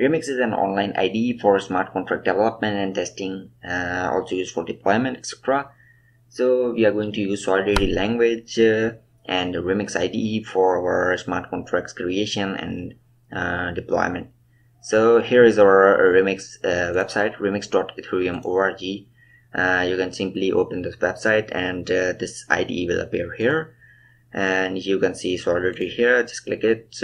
Remix is an online IDE for smart contract development and testing, uh, also used for deployment, etc. So we are going to use Solidity language uh, and Remix IDE for our smart contracts creation and uh, deployment. So here is our Remix uh, website, remix.ethereum.org. Uh, you can simply open this website and uh, this IDE will appear here. And you can see Solidity here, just click it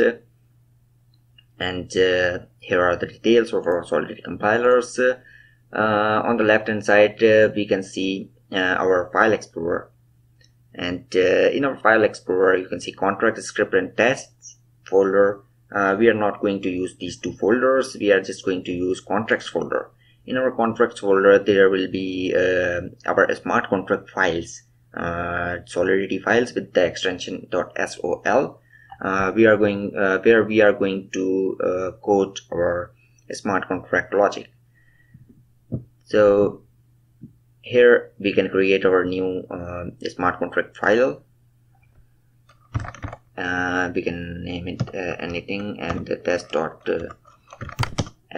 and uh, here are the details of our solidity compilers. Uh, on the left hand side uh, we can see our file explorer. And in our file explorer you can see contract script and tests folder. Uh, we are not going to use these two folders. We are just going to use contracts folder. In our contracts folder there will be uh, our smart contract files uh, solidity files with the extension .sol we are going uh, where we are going to uh, code our smart contract logic. So here we can create our new uh, smart contract file. Uh, we can name it uh, anything and test dot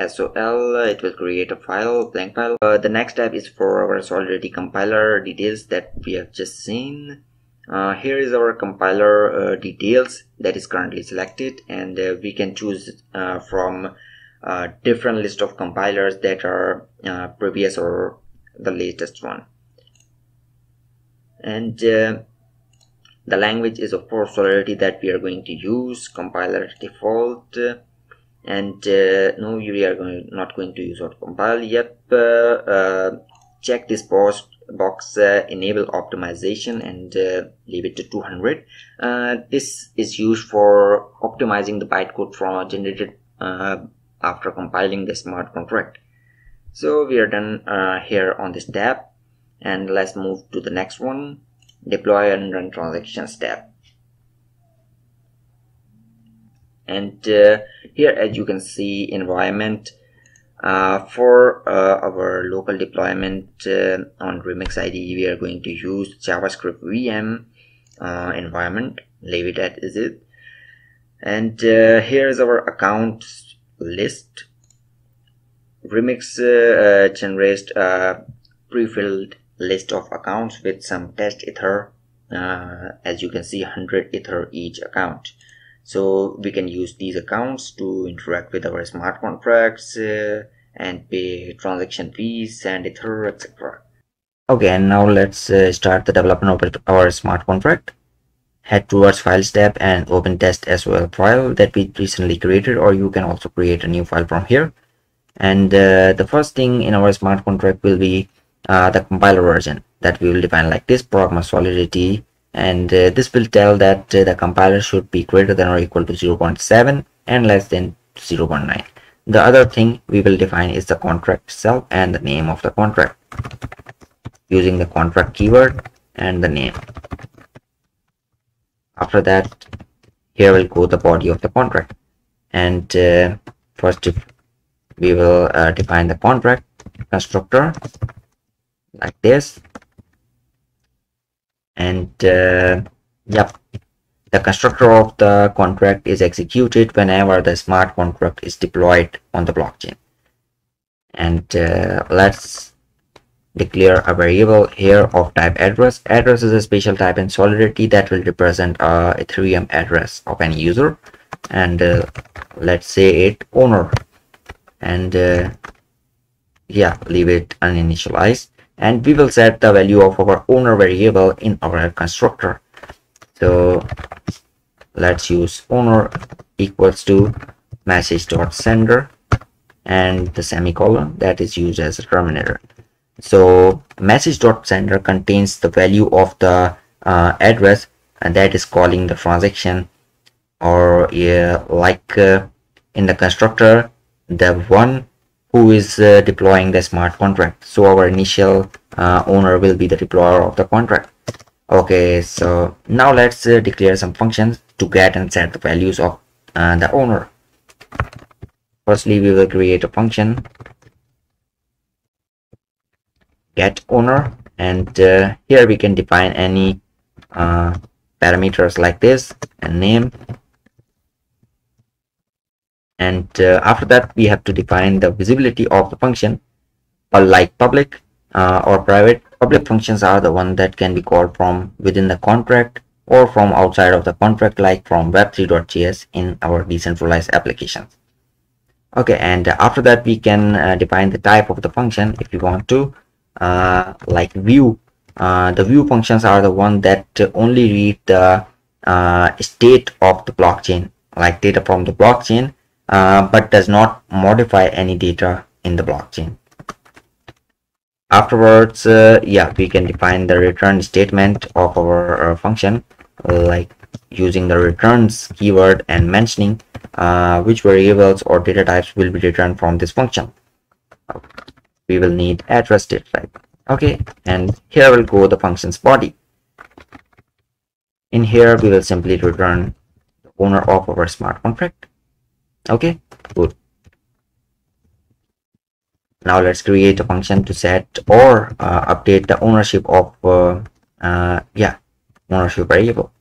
sol it will create a file blank file. The next step is for our solidity compiler details that we have just seen. Uh, here is our compiler uh, details that is currently selected and uh, we can choose uh, from a uh, different list of compilers that are uh, previous or the latest one. And the language is of course solidity that we are going to use compiler default and no we are going, not going to use auto compile. Yep check this post box uh, enable optimization and uh, leave it to 200 uh, this is used for optimizing the bytecode from generated uh, after compiling the smart contract. So we are done uh, here on this tab. And let's move to the next one deploy and run transactions tab. And uh, here as you can see environment for uh, our local deployment uh, on Remix IDE, we are going to use JavaScript VM uh, environment. Leave it as is it. And uh, here is our account list. Remix uh, generates a pre-filled list of accounts with some test ether. as you can see, 100 ether each account so we can use these accounts to interact with our smart contracts uh, and pay transaction fees and ether etc okay and now let's uh, start the development of our smart contract head towards files tab and open test sol file that we recently created or you can also create a new file from here. And uh, the first thing in our smart contract will be uh, the compiler version that we will define like this pragma solidity and uh, this will tell that uh, the compiler should be greater than or equal to 0.7 and less than 0.9 the other thing we will define is the contract itself and the name of the contract using the contract keyword and the name. After that here will go the body of the contract. And uh, first we will uh, define the contract constructor like this and uh, yep the constructor of the contract is executed whenever the smart contract is deployed on the blockchain. And uh, let's declare a variable here of type address. Address is a special type in solidity that will represent a ethereum address of any user. And uh, let's say it owner. And uh, yeah leave it uninitialized and we will set the value of our owner variable in our constructor. So let's use owner equals to message dot sender and the semicolon that is used as a terminator. So message dot sender contains the value of the uh, address and that is calling the transaction. Or yeah, like uh, in the constructor the one who is uh, deploying the smart contract. So our initial uh, owner will be the deployer of the contract. Okay so now let's uh, declare some functions to get and set the values of uh, the owner. Firstly we will create a function get owner and uh, here we can define any uh, parameters like this and name and uh, after that we have to define the visibility of the function. Like public uh, or private public functions are the one that can be called from within the contract or from outside of the contract like from web3.js in our decentralized applications. Okay and after that we can uh, define the type of the function if you want to. Uh, like view uh, the view functions are the one that only read the uh, state of the blockchain like data from the blockchain uh, but does not modify any data in the blockchain. Afterwards uh, yeah we can define the return statement of our uh, function like using the returns keyword and mentioning uh, which variables or data types will be returned from this function. We will need address data type. Okay and here will go the function's body. In here we will simply return the owner of our smart contract okay good. Now let's create a function to set or uh, update the ownership of uh, uh, yeah ownership variable.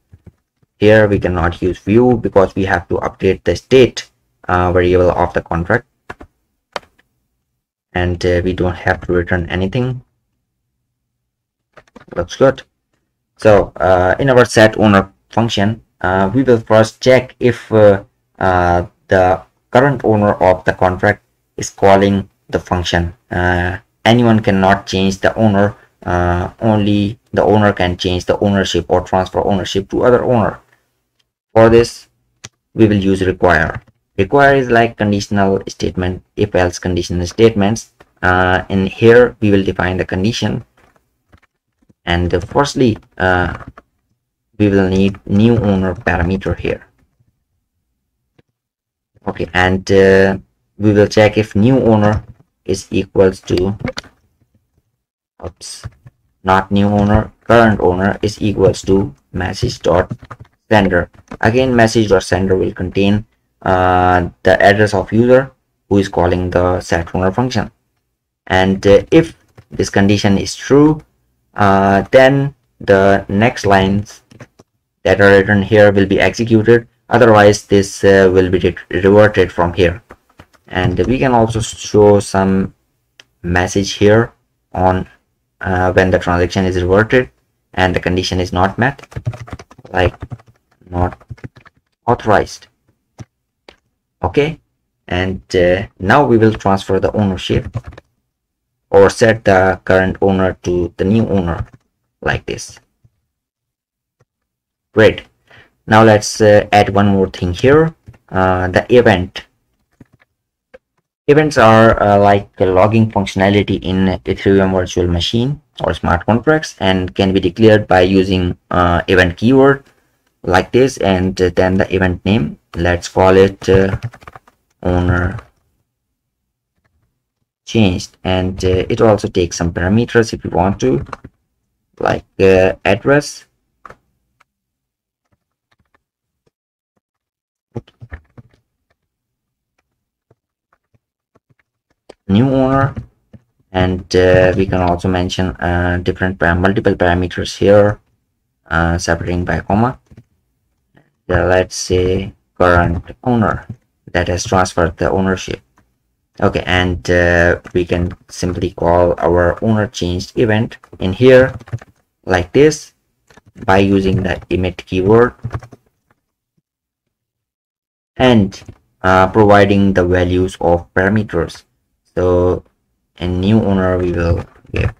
Here we cannot use view because we have to update the state uh, variable of the contract. And uh, we don't have to return anything. Looks good. So uh, in our set owner function we will first check if the current owner of the contract is calling the function. Uh, anyone cannot change the owner uh, only the owner can change the ownership or transfer ownership to other owner. For this we will use require. Require is like conditional statement if else conditional statements. Uh, in here we will define the condition. And firstly uh, we will need new owner parameter here okay and uh, we will check if new owner is equals to oops not new owner current owner is equals to message dot sender. Again message dot sender will contain uh, the address of user who is calling the set owner function. And uh, if this condition is true uh, then the next lines that are written here will be executed otherwise this uh, will be reverted from here. And we can also show some message here on uh, when the transaction is reverted and the condition is not met like not authorized. Okay? And uh, now we will transfer the ownership or set the current owner to the new owner like this. Great now let's uh, add one more thing here. Uh, the event. Events are uh, like a logging functionality in ethereum virtual machine or smart contracts and can be declared by using uh, event keyword like this and then the event name. Let's call it uh, owner changed. And uh, it also takes some parameters if you want to like address new owner and uh, we can also mention uh, different multiple parameters here uh, separating by comma. Uh, let's say current owner that has transferred the ownership. Okay and uh, we can simply call our owner changed event in here like this by using the emit keyword. And uh, providing the values of parameters so a new owner we will give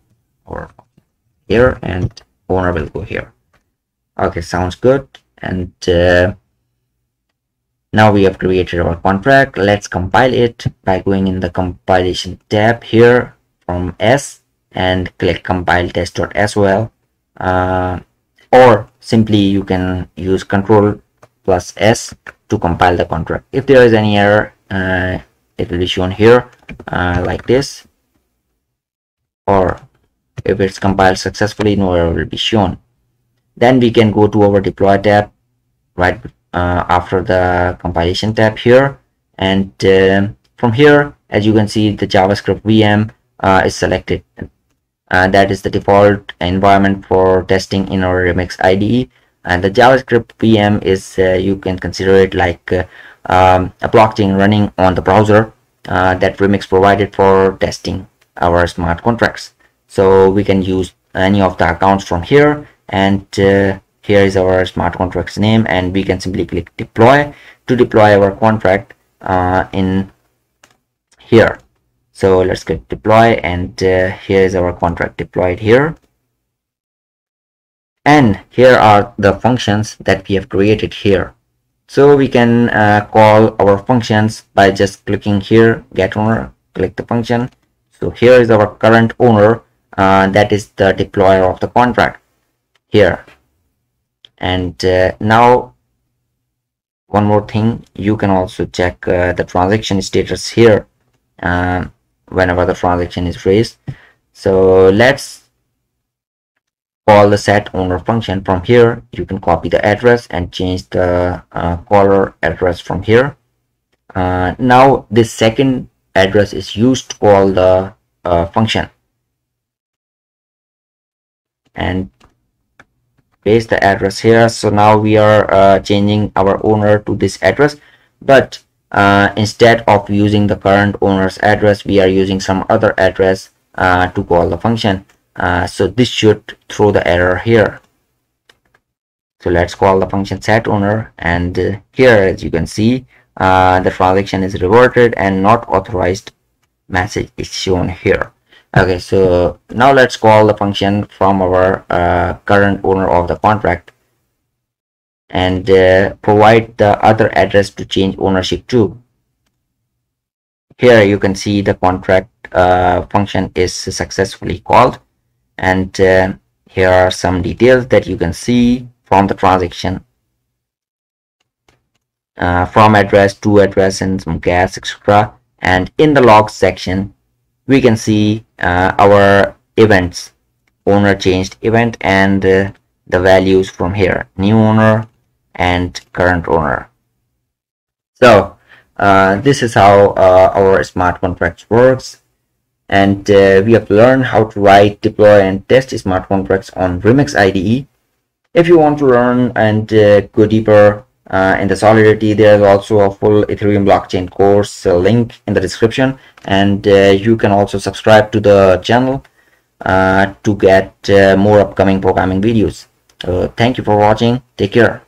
or here and owner will go here. Okay sounds good. And uh, now we have created our contract. Let's compile it by going in the compilation tab here from s and click compile test.sol uh, or simply you can use control plus s to compile the contract. If there is any error uh, it will be shown here uh, like this or if it's compiled successfully no error will be shown then we can go to our deploy tab right uh, after the compilation tab here. And uh, from here as you can see the javascript vm uh, is selected. Uh, that is the default environment for testing in our remix ide and the javascript vm is uh, you can consider it like um, a blockchain running on the browser uh, that Remix provided for testing our smart contracts. So we can use any of the accounts from here and uh, here is our smart contracts name and we can simply click deploy to deploy our contract uh, in here so let's click deploy and uh, here is our contract deployed here and here are the functions that we have created here. So we can uh, call our functions by just clicking here get owner click the function. So here is our current owner uh, that is the deployer of the contract here. And uh, now one more thing you can also check uh, the transaction status here uh, whenever the transaction is raised. So let's call the set owner function from here. You can copy the address and change the uh, caller address from here. Uh, now this second address is used to call the uh, function. And paste the address here. So now we are uh, changing our owner to this address. But uh, instead of using the current owner's address we are using some other address uh, to call the function uh, so this should throw the error here. So let's call the function set owner and uh, here as you can see uh, the transaction is reverted and not authorized message is shown here. Okay so now let's call the function from our uh, current owner of the contract and uh, provide the other address to change ownership to. Here you can see the contract function is successfully called and uh, here are some details that you can see from the transaction. Uh, from address to address and some gas etc and in the logs section we can see uh, our events. Owner changed event and uh, the values from here. New owner and current owner. So uh, this is how uh, our smart contracts works and uh, we have learned how to write, deploy, and test smart contracts on Remix IDE. If you want to learn and uh, go deeper uh, in the Solidity, there is also a full Ethereum blockchain course link in the description, and uh, you can also subscribe to the channel uh, to get uh, more upcoming programming videos. thank you for watching. Take care.